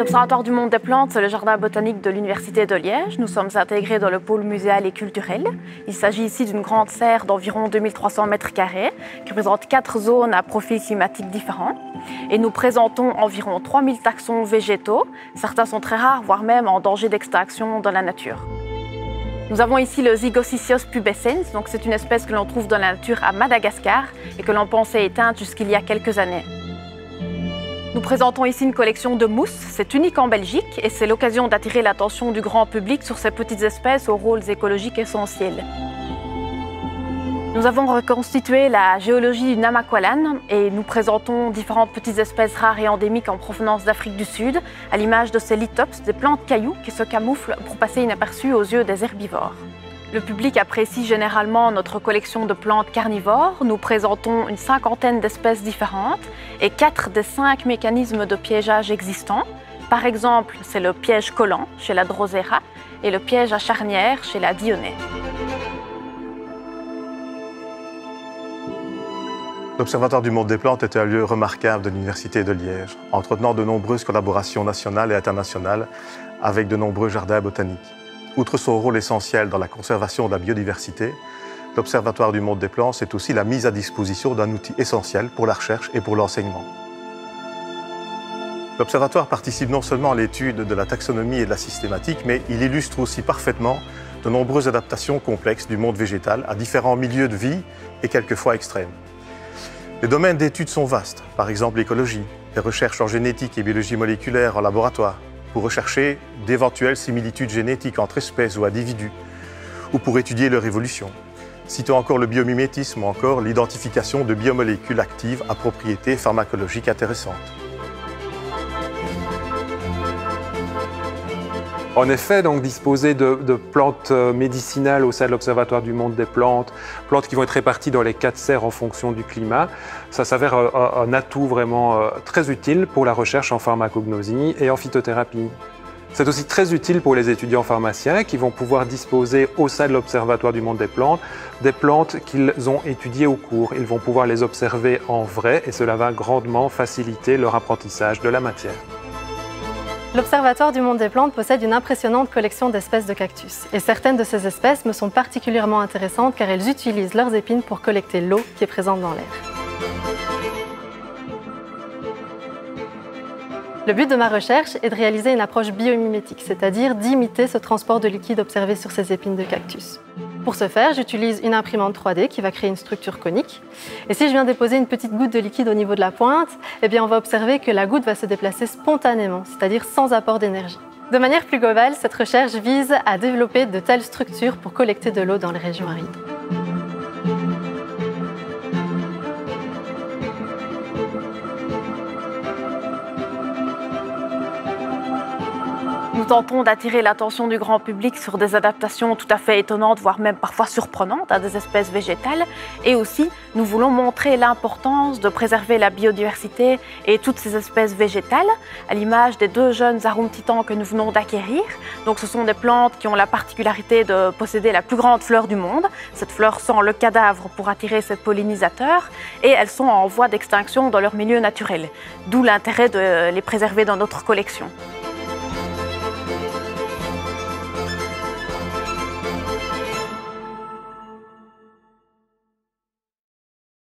L'Observatoire du monde des plantes, c'est le jardin botanique de l'Université de Liège. Nous sommes intégrés dans le pôle muséal et culturel. Il s'agit ici d'une grande serre d'environ 2300 mètres carrés qui présente quatre zones à profil climatique différents. Et nous présentons environ 3000 taxons végétaux. Certains sont très rares, voire même en danger d'extinction dans la nature. Nous avons ici le Zygosicios pubescens, donc c'est une espèce que l'on trouve dans la nature à Madagascar et que l'on pensait éteinte jusqu'il y a quelques années. Nous présentons ici une collection de mousses. C'est unique en Belgique et c'est l'occasion d'attirer l'attention du grand public sur ces petites espèces aux rôles écologiques essentiels. Nous avons reconstitué la géologie du Namaqualan et nous présentons différentes petites espèces rares et endémiques en provenance d'Afrique du Sud, à l'image de ces lithops, des plantes cailloux qui se camouflent pour passer inaperçues aux yeux des herbivores. Le public apprécie généralement notre collection de plantes carnivores. Nous présentons une cinquantaine d'espèces différentes et quatre des cinq mécanismes de piégeage existants. Par exemple, c'est le piège collant chez la Drosera et le piège à charnière chez la Dionée. L'Observatoire du monde des plantes est un lieu remarquable de l'Université de Liège, entretenant de nombreuses collaborations nationales et internationales avec de nombreux jardins botaniques. Outre son rôle essentiel dans la conservation de la biodiversité, l'Observatoire du monde des plantes, c'est aussi la mise à disposition d'un outil essentiel pour la recherche et pour l'enseignement. L'Observatoire participe non seulement à l'étude de la taxonomie et de la systématique, mais il illustre aussi parfaitement de nombreuses adaptations complexes du monde végétal à différents milieux de vie et quelquefois extrêmes. Les domaines d'études sont vastes, par exemple l'écologie, les recherches en génétique et biologie moléculaire en laboratoire, pour rechercher d'éventuelles similitudes génétiques entre espèces ou individus, ou pour étudier leur évolution. Citons encore le biomimétisme ou encore l'identification de biomolécules actives à propriétés pharmacologiques intéressantes. En effet, donc disposer de, plantes euh, médicinales au sein de l'Observatoire du monde des plantes, plantes qui vont être réparties dans les quatre serres en fonction du climat, ça s'avère euh, un, atout vraiment euh, très utile pour la recherche en pharmacognosie et en phytothérapie. C'est aussi très utile pour les étudiants pharmaciens qui vont pouvoir disposer au sein de l'Observatoire du monde des plantes des plantes qu'ils ont étudiées au cours. Ils vont pouvoir les observer en vrai et cela va grandement faciliter leur apprentissage de la matière. L'Observatoire du monde des plantes possède une impressionnante collection d'espèces de cactus. Et certaines de ces espèces me sont particulièrement intéressantes car elles utilisent leurs épines pour collecter l'eau qui est présente dans l'air. Le but de ma recherche est de réaliser une approche biomimétique, c'est-à-dire d'imiter ce transport de liquide observé sur ces épines de cactus. Pour ce faire, j'utilise une imprimante 3D qui va créer une structure conique. Et si je viens déposer une petite goutte de liquide au niveau de la pointe, eh bien on va observer que la goutte va se déplacer spontanément, c'est-à-dire sans apport d'énergie. De manière plus globale, cette recherche vise à développer de telles structures pour collecter de l'eau dans les régions arides. Nous tentons d'attirer l'attention du grand public sur des adaptations tout à fait étonnantes, voire même parfois surprenantes à des espèces végétales. Et aussi, nous voulons montrer l'importance de préserver la biodiversité et toutes ces espèces végétales, à l'image des deux jeunes arum titans que nous venons d'acquérir. Donc ce sont des plantes qui ont la particularité de posséder la plus grande fleur du monde. Cette fleur sent le cadavre pour attirer ses pollinisateurs et elles sont en voie d'extinction dans leur milieu naturel, d'où l'intérêt de les préserver dans notre collection.